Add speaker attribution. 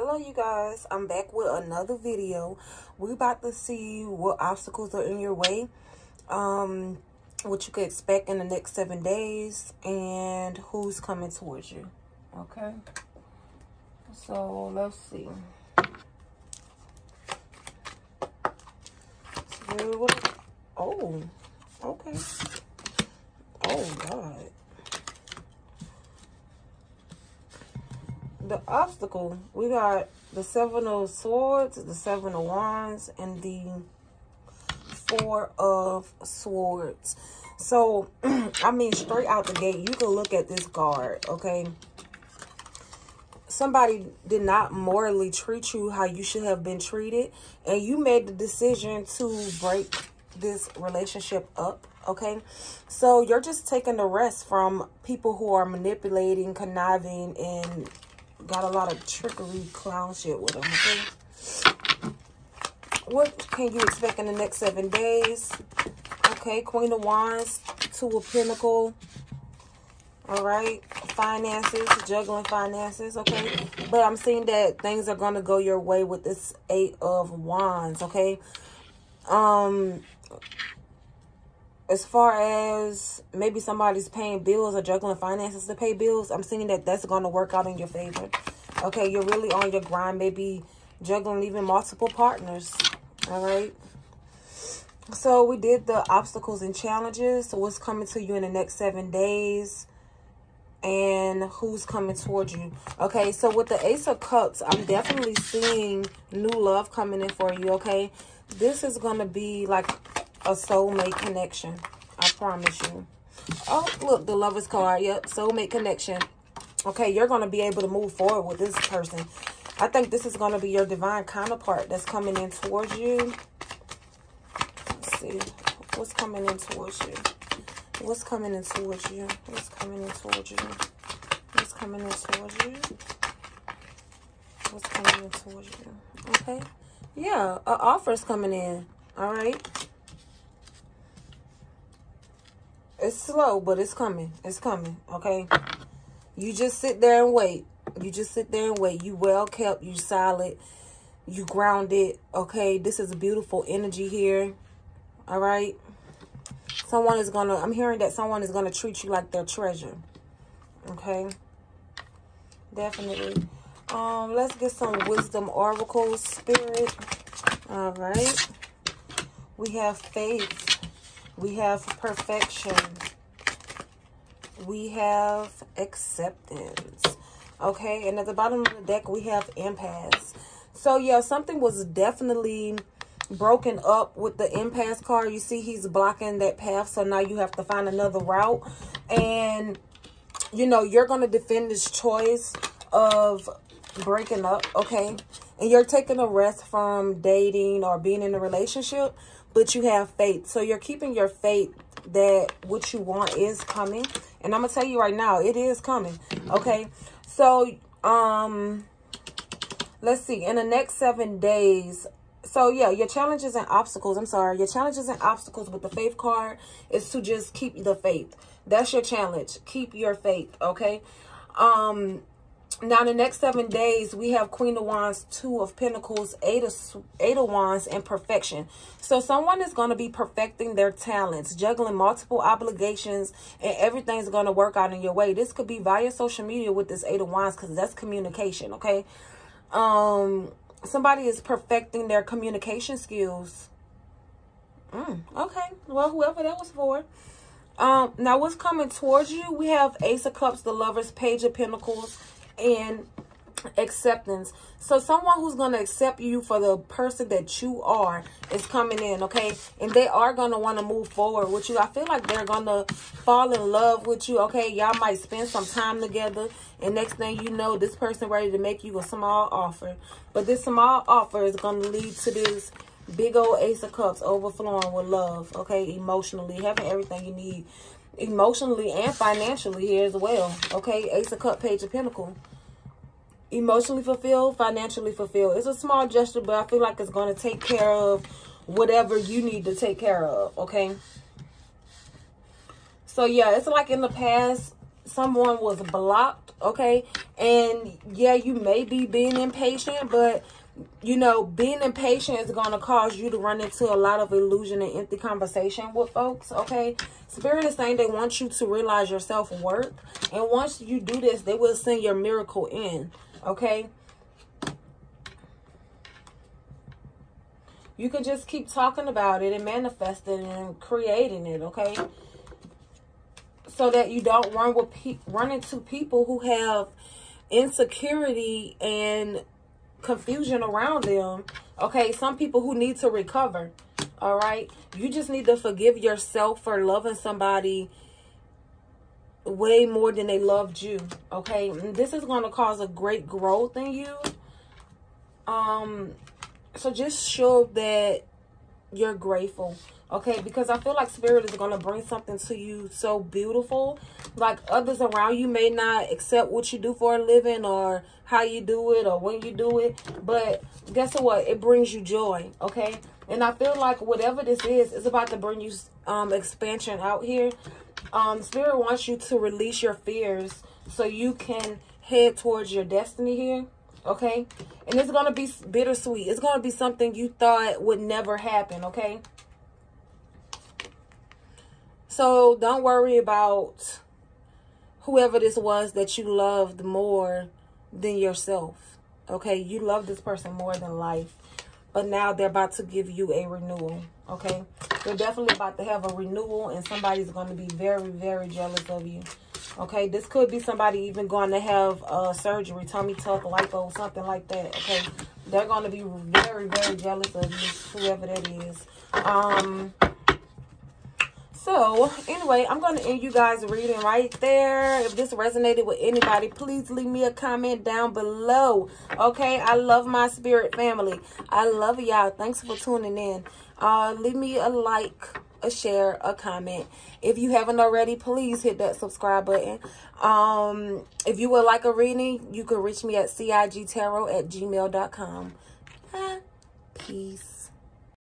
Speaker 1: hello you guys. I'm back with another video. We about to see what obstacles are in your way um what you could expect in the next seven days and who's coming towards you okay? So let's see. Oh okay. Oh god the obstacle, we got the seven of swords, the seven of wands, and the four of swords. So, I mean, straight out the gate, you can look at this card, okay? Somebody did not morally treat you how you should have been treated, and you made the decision to break this relationship up, okay? So, you're just taking the rest from people who are manipulating, conniving, and got a lot of trickery clown shit with them, okay? What can you expect in the next seven days? Okay, Queen of Wands, Two of Pentacle. All right, finances, juggling finances, okay? But I'm seeing that things are going to go your way with this Eight of Wands, okay? Um, as far as maybe somebody's paying bills or juggling finances to pay bills, I'm seeing that that's going to work out in your favor. Okay, you're really on your grind, maybe juggling even multiple partners. All right. So we did the obstacles and challenges. So what's coming to you in the next seven days? And who's coming towards you. Okay, so with the Ace of Cups, I'm definitely seeing new love coming in for you, okay? This is going to be like a soulmate connection. I promise you. Oh, look, the lover's card. Yep, soulmate connection. Okay, you're going to be able to move forward with this person. I think this is going to be your divine counterpart that's coming in towards you. Let's see. What's coming in towards you? What's coming in towards you? What's coming in towards you? What's coming in towards you? What's coming in towards you? Okay. Yeah, an offer's coming in. All right. It's slow, but it's coming. It's coming, okay? You just sit there and wait. You just sit there and wait. You well kept. You solid. You grounded, okay? This is a beautiful energy here, all right? Someone is going to, I'm hearing that someone is going to treat you like their treasure, okay? Definitely. Um, let's get some wisdom oracles, spirit. All right. We have faith. We have perfection. We have acceptance. Okay, and at the bottom of the deck, we have impasse. So, yeah, something was definitely broken up with the impasse card. You see he's blocking that path, so now you have to find another route. And, you know, you're going to defend this choice of breaking up, okay? And you're taking a rest from dating or being in a relationship but you have faith. So you're keeping your faith that what you want is coming. And I'm going to tell you right now, it is coming. Okay. So, um, let's see. In the next seven days, so yeah, your challenges and obstacles, I'm sorry, your challenges and obstacles with the faith card is to just keep the faith. That's your challenge. Keep your faith, okay? Um, now, the next seven days, we have Queen of Wands, Two of Pentacles, Eight of, Eight of Wands, and Perfection. So, someone is going to be perfecting their talents, juggling multiple obligations, and everything's going to work out in your way. This could be via social media with this Eight of Wands because that's communication, okay? Um, Somebody is perfecting their communication skills. Mm, okay. Well, whoever that was for. Um, now, what's coming towards you? We have Ace of Cups, the Lovers, Page of Pentacles, and acceptance. So someone who's going to accept you for the person that you are is coming in, okay? And they are going to want to move forward with you. I feel like they're going to fall in love with you, okay? Y'all might spend some time together. And next thing you know, this person ready to make you a small offer. But this small offer is going to lead to this big old ace of cups overflowing with love, okay? Emotionally, having everything you need emotionally and financially here as well. Okay, Ace of Cup, Page of Pentacle. Emotionally fulfilled, financially fulfilled. It's a small gesture, but I feel like it's going to take care of whatever you need to take care of. Okay. So, yeah, it's like in the past, someone was blocked okay? And yeah, you may be being impatient, but you know, being impatient is going to cause you to run into a lot of illusion and empty conversation with folks, okay? Spirit is saying they want you to realize your self-worth. And once you do this, they will send your miracle in, okay? You can just keep talking about it and manifesting and creating it, okay? So that you don't run with run into people who have insecurity and confusion around them. Okay, some people who need to recover. All right, you just need to forgive yourself for loving somebody way more than they loved you. Okay, and this is going to cause a great growth in you. Um, so just show that you're grateful okay because i feel like spirit is going to bring something to you so beautiful. Like others around you may not accept what you do for a living or how you do it or when you do it but guess what? It brings you joy okay? And i feel like whatever this is is about to bring you um expansion out here. Um spirit wants you to release your fears so you can head towards your destiny here okay? And it's gonna be bittersweet. It's gonna be something you thought would never happen okay so don't worry about whoever this was that you loved more than yourself. Okay, you love this person more than life. But now they're about to give you a renewal. Okay, they're definitely about to have a renewal and somebody's going to be very, very jealous of you. Okay, this could be somebody even going to have uh, surgery, tummy tuck, lipo, something like that. Okay, they're going to be very, very jealous of you, whoever that is. Um, so, anyway, I'm going to end you guys reading right there. If this resonated with anybody, please leave me a comment down below. Okay? I love my spirit family. I love y'all. Thanks for tuning in. Uh, leave me a like, a share, a comment. If you haven't already, please hit that subscribe button. Um, if you would like a reading, you can reach me at cigtarot at gmail.com. Peace.